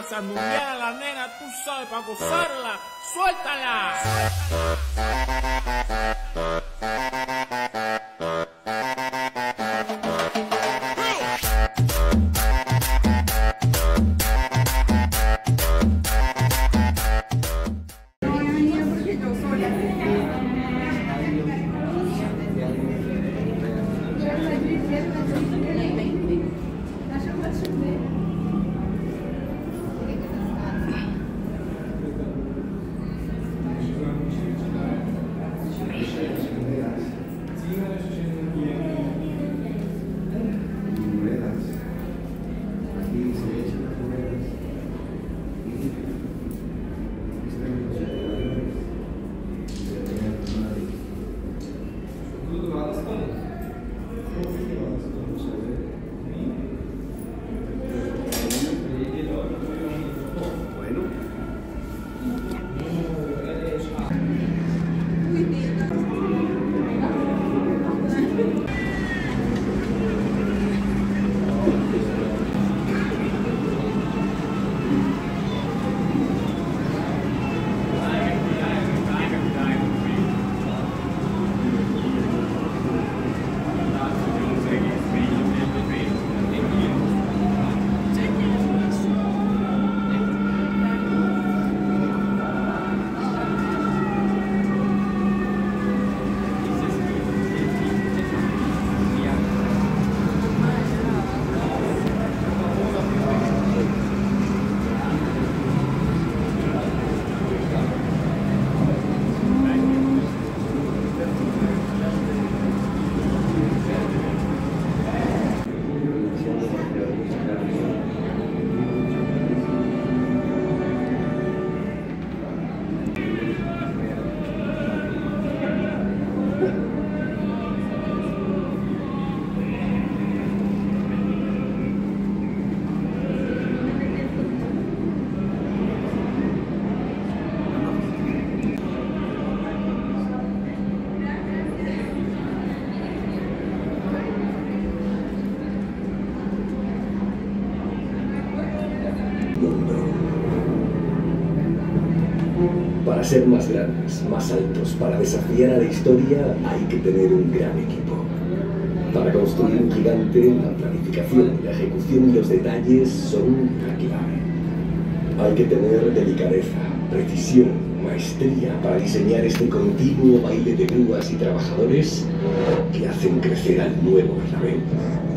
para zanudear a la nena, tú sabes, para gozarla. ¡Suéltala! Para ser más grandes, más altos, para desafiar a la historia hay que tener un gran equipo. Para construir un gigante, la planificación, la ejecución y los detalles son la clave. Hay que tener delicadeza, precisión, maestría para diseñar este continuo baile de grúas y trabajadores que hacen crecer al nuevo Bernabéu.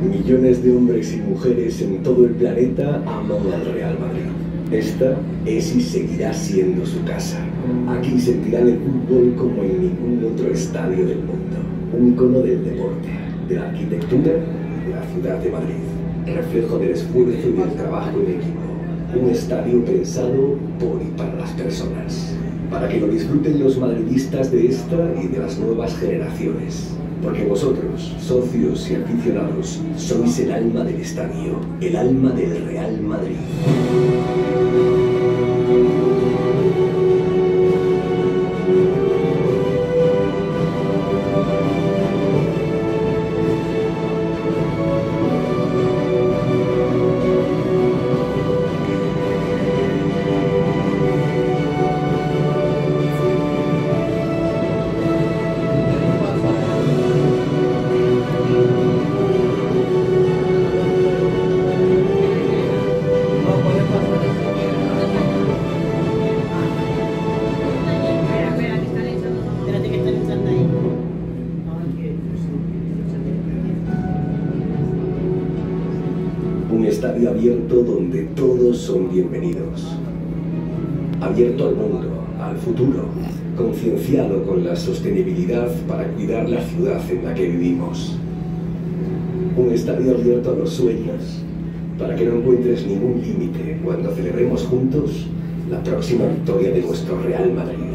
Millones de hombres y mujeres en todo el planeta aman al Real Madrid. Esta es y seguirá siendo su casa. Aquí sentirán el fútbol como en ningún otro estadio del mundo. Un icono del deporte, de la arquitectura, de la ciudad de Madrid. Reflejo del esfuerzo y del trabajo en equipo. Un estadio pensado por y para las personas. Para que lo disfruten los madridistas de esta y de las nuevas generaciones. Porque vosotros, socios y aficionados, sois el alma del estadio, el alma del Real Madrid. Estadio abierto donde todos son bienvenidos. Abierto al mundo, al futuro, concienciado con la sostenibilidad para cuidar la ciudad en la que vivimos. Un estadio abierto a los sueños, para que no encuentres ningún límite cuando celebremos juntos la próxima victoria de nuestro Real Madrid.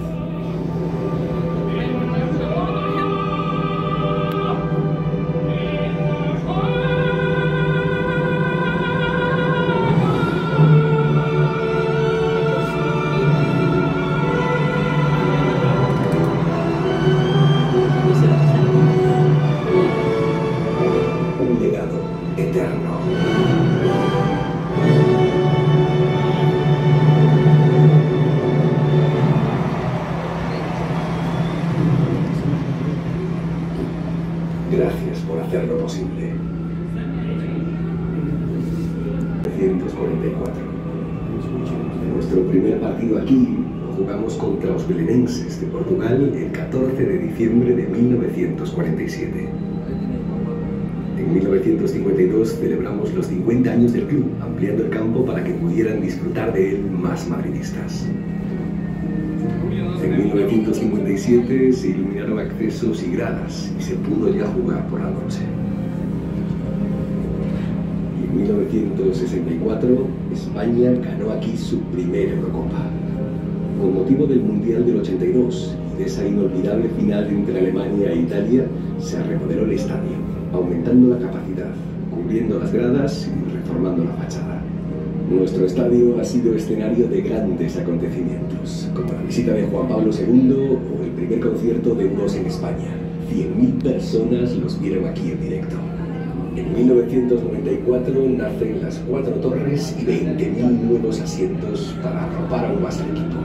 Gracias por hacerlo posible. 1944. Nuestro primer partido aquí lo jugamos contra los belenenses de Portugal el 14 de diciembre de 1947. En 1952 celebramos los 50 años del club, ampliando el campo para que pudieran disfrutar de él más madridistas. En 1957 se iluminaron accesos y gradas y se pudo ya jugar por la noche. Y en 1964 España ganó aquí su primera Eurocopa. Con motivo del Mundial del 82 y de esa inolvidable final entre Alemania e Italia, se remodeló el estadio, aumentando la capacidad, cubriendo las gradas y reformando la fachada. Nuestro estadio ha sido escenario de grandes acontecimientos, como la visita de Juan Pablo II o el primer concierto de U2 en España. 100.000 personas los vieron aquí en directo. En 1994 nacen las cuatro torres y 20.000 nuevos asientos para arropar aún más al equipo.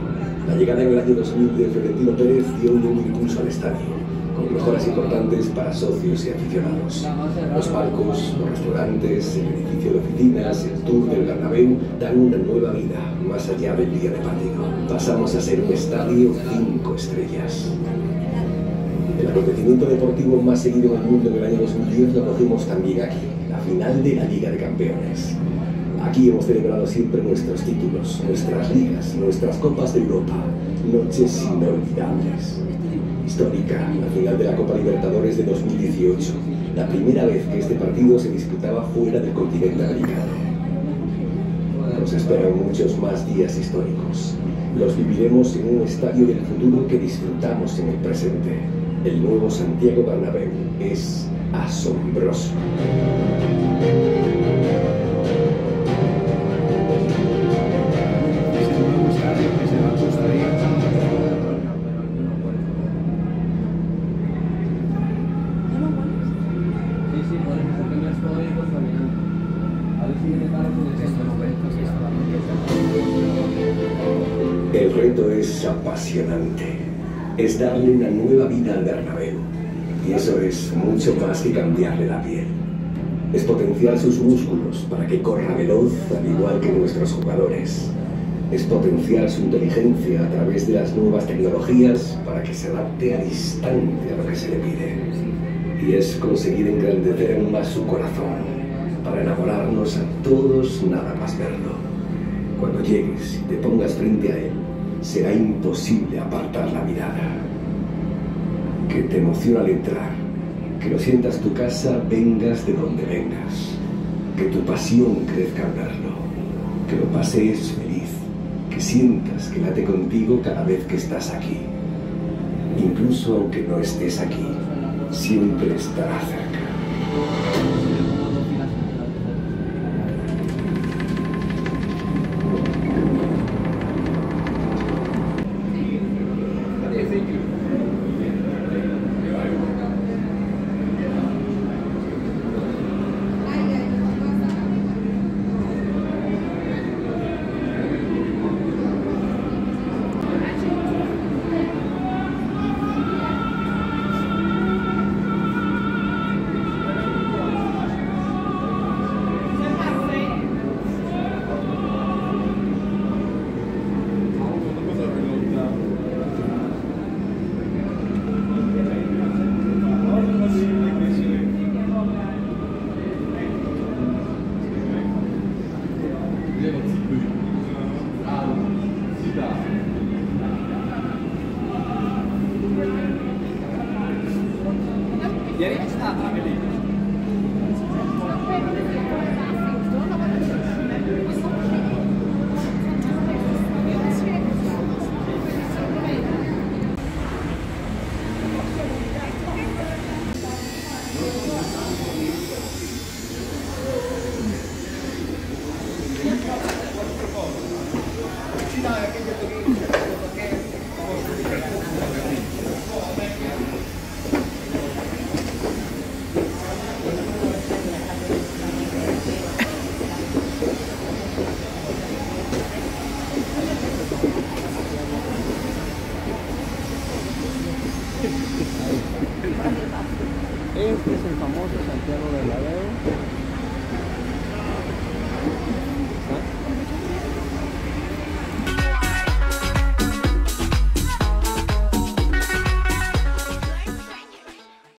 La llegada en el año 2000 de Florentino Pérez dio un nuevo impulso al estadio con mejoras importantes para socios y aficionados. Los palcos, los restaurantes, el edificio de oficinas, el tour del Bernabéu dan una nueva vida más allá del día de partido. Pasamos a ser un estadio cinco estrellas. El acontecimiento deportivo más seguido en el mundo en el año 2010 lo cogimos también aquí, la final de la Liga de Campeones. Aquí hemos celebrado siempre nuestros títulos, nuestras ligas, nuestras copas de Europa, noches inolvidables histórica, la final de la Copa Libertadores de 2018, la primera vez que este partido se disputaba fuera del continente americano. Nos esperan muchos más días históricos. Los viviremos en un estadio del futuro que disfrutamos en el presente. El nuevo Santiago Bernabéu es asombroso. El reto es apasionante. Es darle una nueva vida al Bernabéu. Y eso es mucho más que cambiarle la piel. Es potenciar sus músculos para que corra veloz al igual que nuestros jugadores. Es potenciar su inteligencia a través de las nuevas tecnologías para que se adapte al instante a lo que se le pide. Y es conseguir engrandecer más su corazón para enamorarnos a todos nada más verlo. Cuando llegues y te pongas frente a él, será imposible apartar la mirada. Que te emociona al entrar, que lo sientas tu casa, vengas de donde vengas. Que tu pasión crezca al verlo, que lo pases feliz, que sientas que late contigo cada vez que estás aquí. Incluso aunque no estés aquí, siempre estará cerca. やりました。Es el famoso Santiago Bernabéu